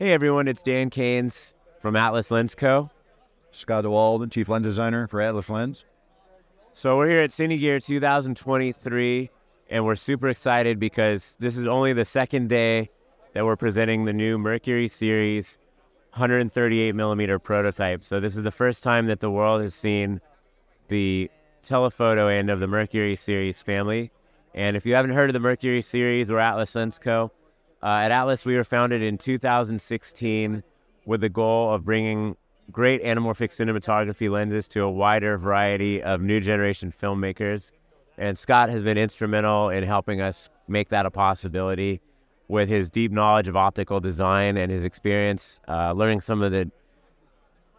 Hey everyone, it's Dan Kanes from Atlas Lens Co. Scott DeWald, Chief Lens Designer for Atlas Lens. So we're here at Cinegear 2023, and we're super excited because this is only the second day that we're presenting the new Mercury Series 138 millimeter prototype. So this is the first time that the world has seen the telephoto end of the Mercury Series family. And if you haven't heard of the Mercury Series or Atlas Lens Co., uh, at Atlas we were founded in 2016 with the goal of bringing great anamorphic cinematography lenses to a wider variety of new generation filmmakers. And Scott has been instrumental in helping us make that a possibility with his deep knowledge of optical design and his experience uh, learning some of the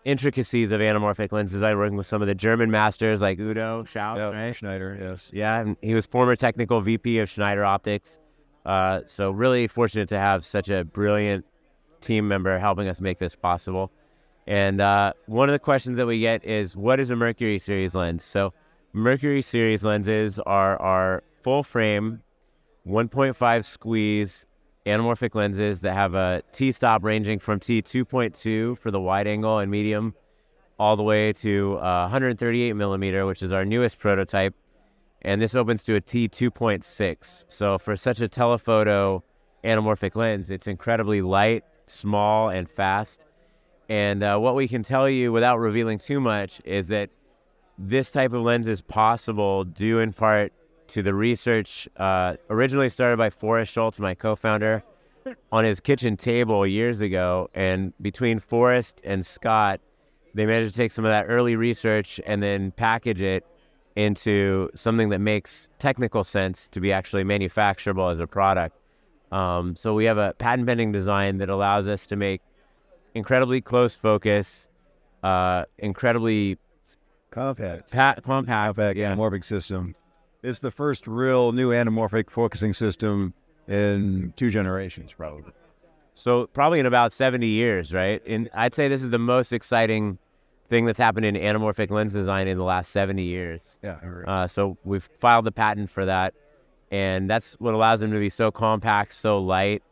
intricacies of anamorphic lens design, working with some of the German masters like Udo Schaus, Yeah, right? Schneider, yes. Yeah, and he was former technical VP of Schneider Optics. Uh, so really fortunate to have such a brilliant team member helping us make this possible. And uh, one of the questions that we get is, what is a Mercury series lens? So Mercury series lenses are our full frame, 1.5 squeeze anamorphic lenses that have a t-stop ranging from t2.2 for the wide angle and medium, all the way to uh, 138 millimeter, which is our newest prototype and this opens to a T2.6. So for such a telephoto anamorphic lens, it's incredibly light, small, and fast. And uh, what we can tell you without revealing too much is that this type of lens is possible due in part to the research uh, originally started by Forrest Schultz, my co-founder, on his kitchen table years ago. And between Forrest and Scott, they managed to take some of that early research and then package it into something that makes technical sense to be actually manufacturable as a product. Um, so we have a patent pending design that allows us to make incredibly close focus, uh, incredibly Compact. pa- compact, Compact yeah. anamorphic system. It's the first real new anamorphic focusing system in two generations, probably. So probably in about 70 years, right? And I'd say this is the most exciting thing that's happened in anamorphic lens design in the last 70 years. Yeah. Uh, so we've filed the patent for that, and that's what allows them to be so compact, so light,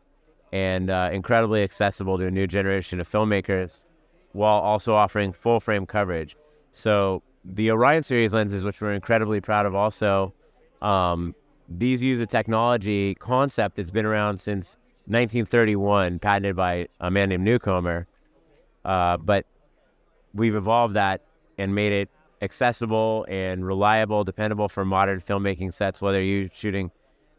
and uh, incredibly accessible to a new generation of filmmakers, while also offering full frame coverage. So the Orion series lenses, which we're incredibly proud of, also um, these use a technology concept that's been around since 1931, patented by a man named Newcomer, uh, but we've evolved that and made it accessible and reliable, dependable for modern filmmaking sets, whether you're shooting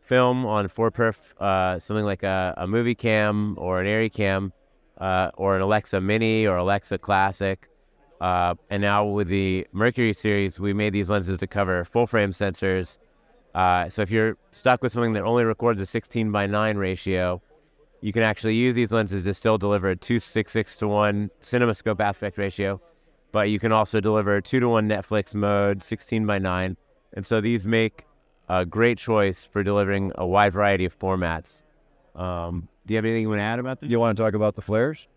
film on 4perf, uh, something like a, a Moviecam or an Arricam, uh, or an Alexa Mini or Alexa Classic. Uh, and now with the Mercury series, we made these lenses to cover full frame sensors. Uh, so if you're stuck with something that only records a 16 by 9 ratio, you can actually use these lenses to still deliver a 266 to 1 cinemascope aspect ratio, but you can also deliver a 2 to 1 Netflix mode, 16 by 9. And so these make a great choice for delivering a wide variety of formats. Um, do you have anything you want to add about this? You want to talk about the flares?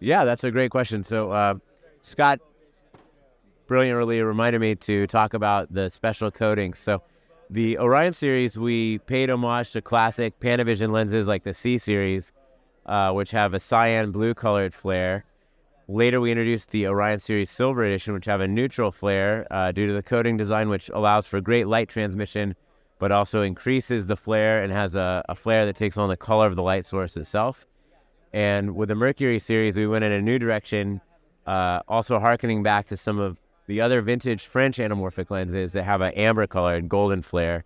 Yeah, that's a great question. So, uh, Scott brilliantly reminded me to talk about the special coatings. So, the Orion series, we paid homage to classic Panavision lenses like the C series, uh, which have a cyan blue colored flare. Later, we introduced the Orion series Silver Edition, which have a neutral flare uh, due to the coating design, which allows for great light transmission, but also increases the flare and has a, a flare that takes on the color of the light source itself. And with the Mercury series, we went in a new direction, uh, also harkening back to some of the other vintage French anamorphic lenses that have an amber color and golden flare.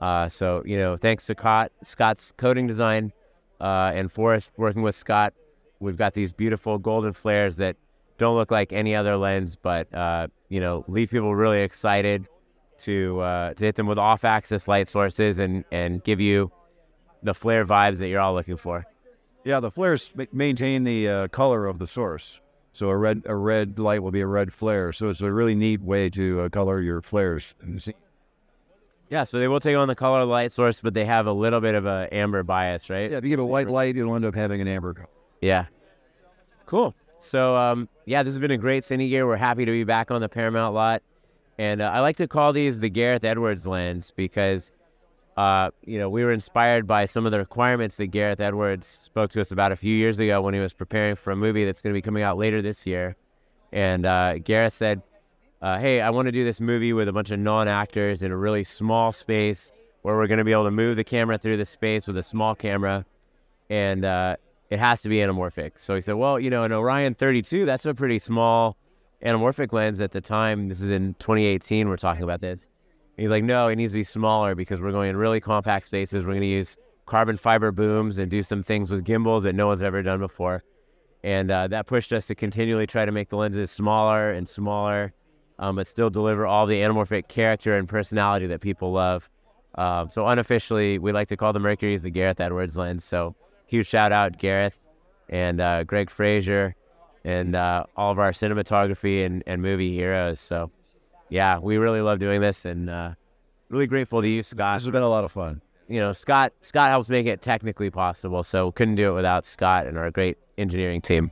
Uh, so, you know, thanks to Scott, Scott's coating design uh, and Forrest working with Scott, we've got these beautiful golden flares that don't look like any other lens, but, uh, you know, leave people really excited to, uh, to hit them with off-axis light sources and, and give you the flare vibes that you're all looking for. Yeah, the flares maintain the uh, color of the source. So a red a red light will be a red flare. So it's a really neat way to uh, color your flares. Yeah, so they will take on the color of the light source, but they have a little bit of a amber bias, right? Yeah, if you give a white light, you'll end up having an amber color. Yeah. Cool. So, um, yeah, this has been a great cine gear. We're happy to be back on the Paramount lot. And uh, I like to call these the Gareth Edwards lens because uh, you know, we were inspired by some of the requirements that Gareth Edwards spoke to us about a few years ago when he was preparing for a movie that's going to be coming out later this year. And uh, Gareth said, uh, "Hey, I want to do this movie with a bunch of non-actors in a really small space where we're going to be able to move the camera through the space with a small camera, and uh, it has to be anamorphic." So he said, "Well, you know, an Orion 32, that's a pretty small anamorphic lens at the time. This is in 2018. We're talking about this." He's like, "No, it needs to be smaller because we're going in really compact spaces. We're going to use carbon fiber booms and do some things with gimbals that no one's ever done before." And uh, that pushed us to continually try to make the lenses smaller and smaller, um, but still deliver all the anamorphic character and personality that people love. Um, so unofficially, we like to call the Mercury's the Gareth Edwards lens. So huge shout out Gareth and uh, Greig Fraser and uh, all of our cinematography and, and movie heroes. So yeah, we really love doing this and uh, really grateful to you, Scott. This has been a lot of fun. You know, Scott Scott helps make it technically possible. So couldn't do it without Scott and our great engineering team.